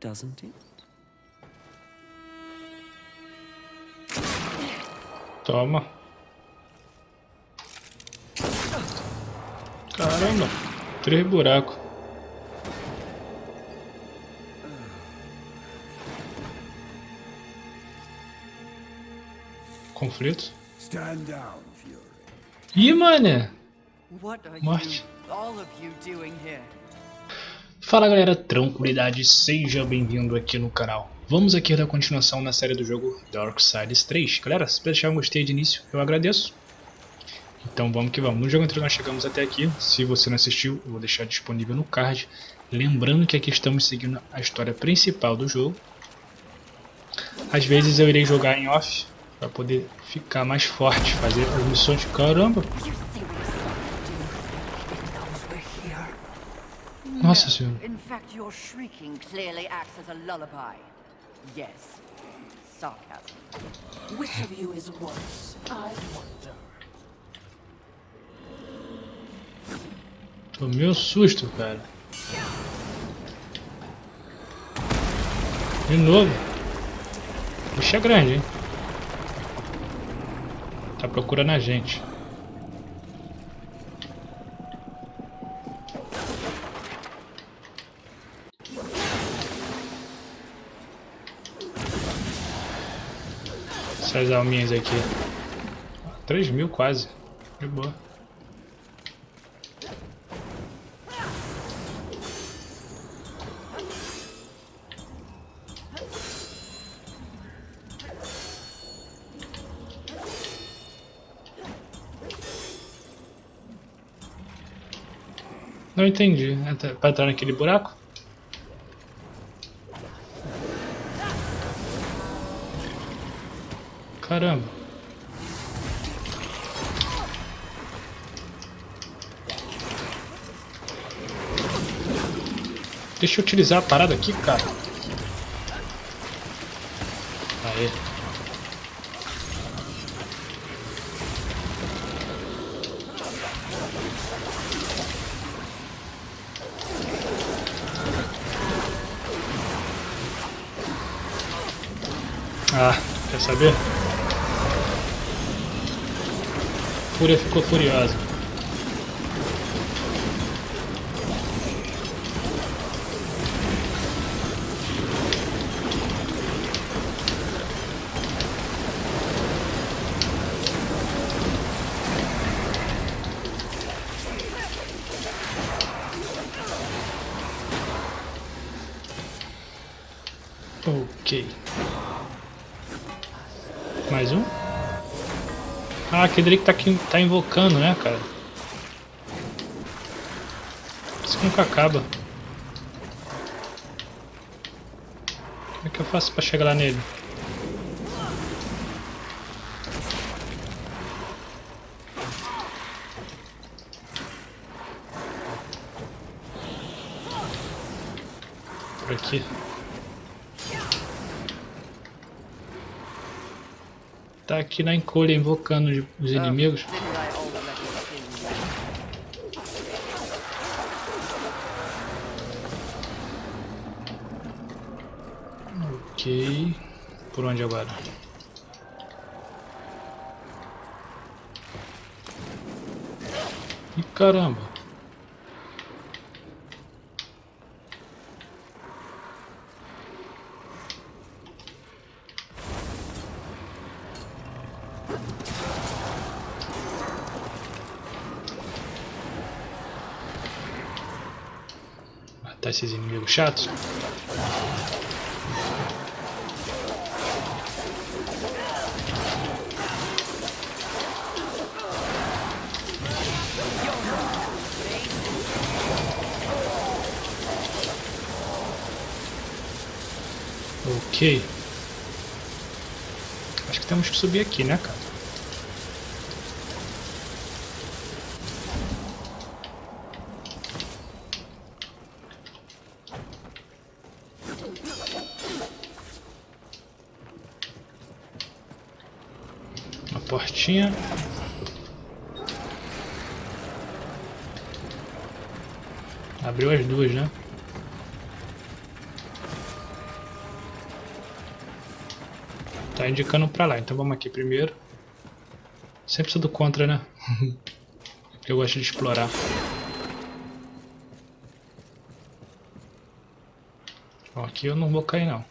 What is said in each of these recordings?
doesn't it? Toma. Caramba, três buracos. Conflito. Stand down, Fury. Ih, mané. What are Morte. Fala galera, tranquilidade, seja bem-vindo aqui no canal. Vamos aqui dar continuação na série do jogo Darksiders 3. Galera, se deixar um gostei de início, eu agradeço. Então vamos que vamos. No jogo anterior nós chegamos até aqui. Se você não assistiu, eu vou deixar disponível no card. Lembrando que aqui estamos seguindo a história principal do jogo. Às vezes eu irei jogar em off para poder ficar mais forte, fazer as missões. Caramba! Nossa senhora. In fact, your shrieking clearly acts as a lullaby. Yes. Sarcasm. Which of you is worse? I wonder. Tomei um susto, cara. De novo. Bicho é grande, hein? Tá procurando a gente. Essas alminhas aqui. 3 mil quase. De boa. Não entendi. Entra- Pra entrar naquele buraco? Caramba. Deixa eu utilizar a parada aqui, cara. Aê. Ah, quer saber? Fúria ficou furiosa. Ok. Mais um? Ah, aquele que tá, aqui, tá invocando, né, cara? Isso nunca acaba. Como é que eu faço pra chegar lá nele? Por aqui. Tá aqui na encolha invocando os- os inimigos. Ok. Por onde agora? Ih, caramba. Matar esses inimigos chatos. Ok. Acho que temos que subir aqui, né, cara? portinha. Abriu as duas, né? Tá indicando pra lá, então vamos aqui primeiro. Sempre precisa do contra, né? Eu gosto de explorar. Bom, aqui eu não vou cair não.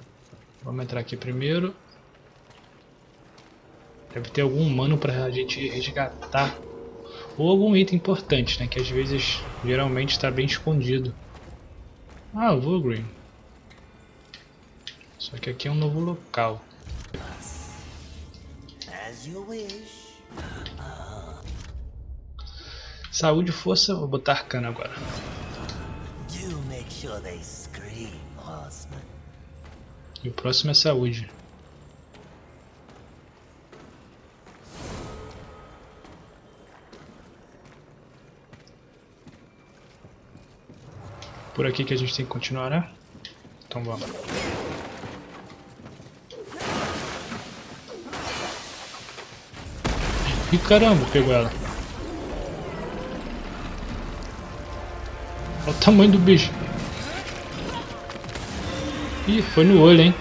Vamos entrar aqui primeiro. Deve ter algum humano pra gente resgatar. Ou algum item importante, né? Que às vezes, geralmente, está bem escondido. Ah, o Vulgrim. Só que aqui é um novo local. Saúde, força, vou botar arcana agora. E o próximo é saúde. Por aqui que a gente tem que continuar, né? Então vamos. Ih, caramba, pegou ela. Olha o tamanho do bicho. Ih, foi no olho, hein?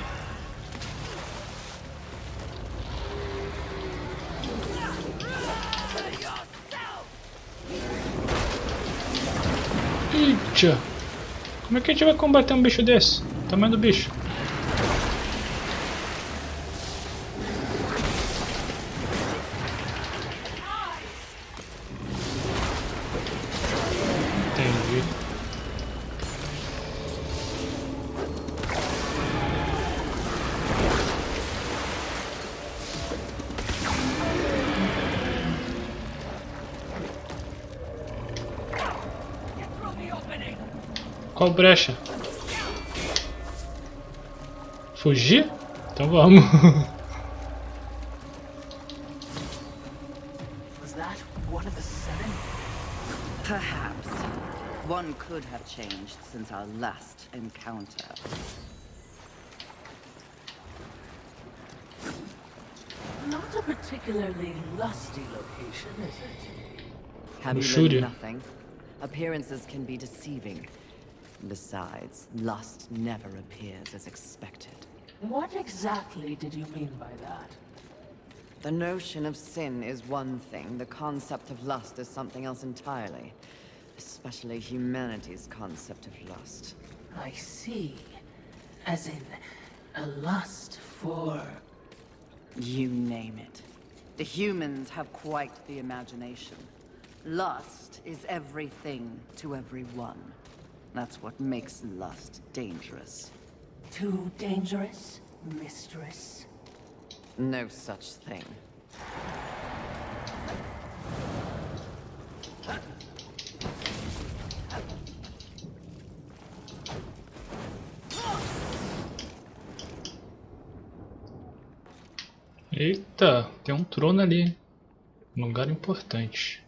Eita! Como é que a gente vai combater um bicho desse? Tamanho do bicho. Qual brecha? Fugir? Então vamos. Was that one of the seven? Perhaps. One could have changed since our last encounter. Not a particularly lusty location, is it? Have you nothing? Appearances can be deceiving. Besides, lust never appears as expected. What exactly did you mean by that? The notion of sin is one thing, the concept of lust is something else entirely. Especially humanity's concept of lust. I see. As in, a lust for... You name it. The humans have quite the imagination. Lust is everything to everyone. That's what makes lust dangerous. too dangerous, mistress? No such thing. Eita, tem um trono ali. Lugar importante.